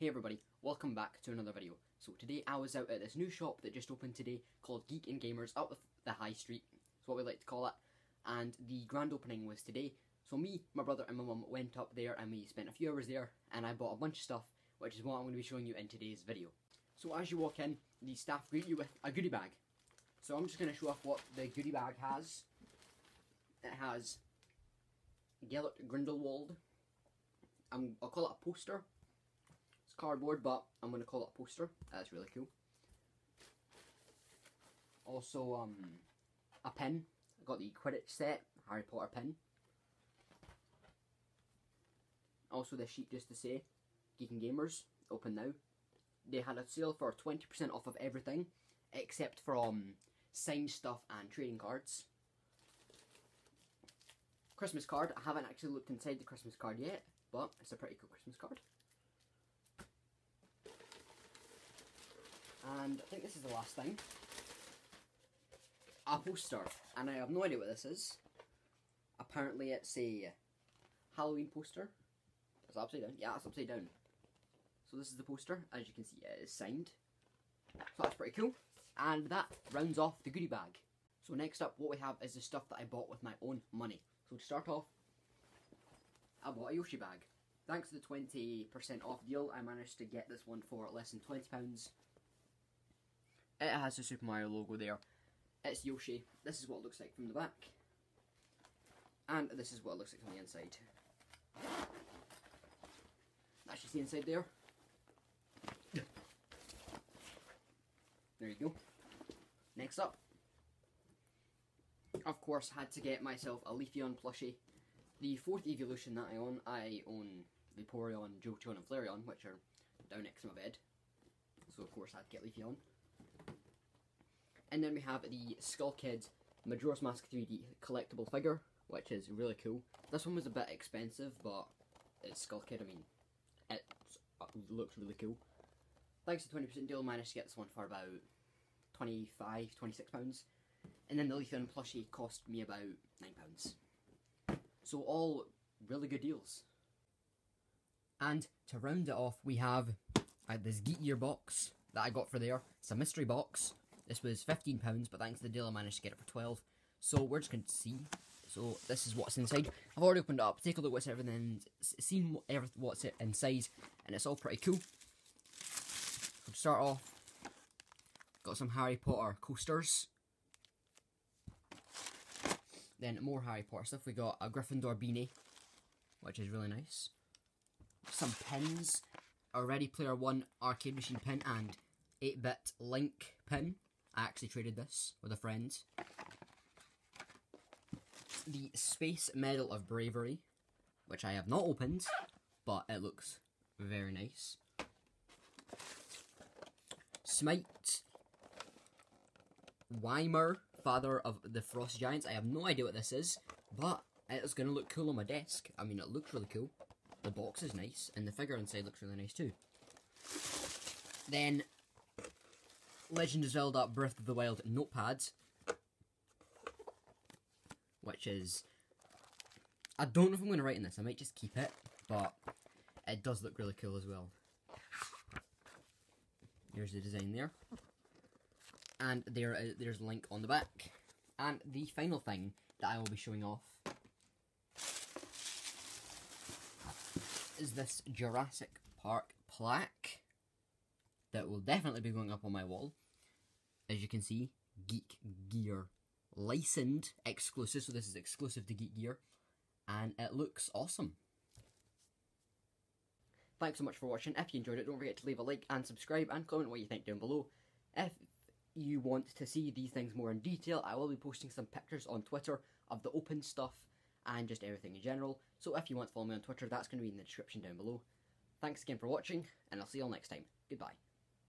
Hey everybody, welcome back to another video. So today I was out at this new shop that just opened today called Geeks and Gamers out the, the High Street. That's what we like to call it. And the grand opening was today. So me, my brother and my mum went up there and we spent a few hours there and I bought a bunch of stuff which is what I'm going to be showing you in today's video. So as you walk in, the staff greet you with a goodie bag. So I'm just going to show off what the goodie bag has. It has Gellert Grindelwald. I'm, I'll call it a poster cardboard, but I'm going to call it a poster. That's really cool. Also, um, a pen. I got the Quidditch set, Harry Potter pen. Also, the sheet just to say, Geeks and Gamers, open now. They had a sale for 20% off of everything, except from signed stuff and trading cards. Christmas card. I haven't actually looked inside the Christmas card yet, but it's a pretty cool Christmas card. And I think this is the last thing. A poster. And I have no idea what this is. Apparently it's a Halloween poster. It's upside down. Yeah, it's upside down. So this is the poster. As you can see, it is signed. So that's pretty cool. And that rounds off the goodie bag. So next up, what we have is the stuff that I bought with my own money. So to start off, I bought a Yoshi bag. Thanks to the 20% off deal, I managed to get this one for less than £20. It has the Super Mario logo there. It's Yoshi. This is what it looks like from the back. And this is what it looks like from the inside. That's just the inside there. There you go. Next up. Of course, had to get myself a Leafeon plushie. The fourth evolution that I own, I own Vaporeon, Jolteon and Flareon, which are down next to my bed. So of course I had to get Leafeon. And then we have the Skull Kid Majora's Mask 3D collectible figure, which is really cool. This one was a bit expensive, but it's Skull Kid, I mean, it looks really cool. Thanks to 20% deal, managed to get this one for about 25, 26 pounds. And then the Leafeon plushie cost me about 9 pounds. So all really good deals. And to round it off, we have uh, this Geek Gear box that I got for there. It's a mystery box this was £15, but thanks to the deal I managed to get it for 12 So we're just going to see. So this is what's inside. I've already opened it up. Take a look what's everything, seen what's it inside, and it's all pretty cool. So start off, got some Harry Potter coasters. Then more Harry Potter stuff. We got a Gryffindor beanie, which is really nice. Some pins, a Ready Player One arcade machine pin, and 8-bit Link pin. I actually traded this with a friend. The Space Medal of Bravery, which I have not opened, but it looks very nice. Smite. Ymir, father of the Frost Giants. I have no idea what this is, but it's going to look cool on my desk. I mean, it looks really cool. The box is nice, and the figure inside looks really nice too. Then Legend of Zelda Breath of the Wild notepad, which is... I don't know if I'm going to write in this, I might just keep it, but it does look really cool as well. Here's the design there. And there, uh, there's a link on the back. And the final thing that I will be showing off is this Jurassic Park plaque that will definitely be going up on my wall. As you can see, Geek Gear licensed exclusive, so this is exclusive to Geek Gear, and it looks awesome. Thanks so much for watching. If you enjoyed it, don't forget to leave a like and subscribe and comment what you think down below. If you want to see these things more in detail, I will be posting some pictures on Twitter of the open stuff and just everything in general. So if you want to follow me on Twitter, that's going to be in the description down below. Thanks again for watching, and I'll see you all next time. Goodbye.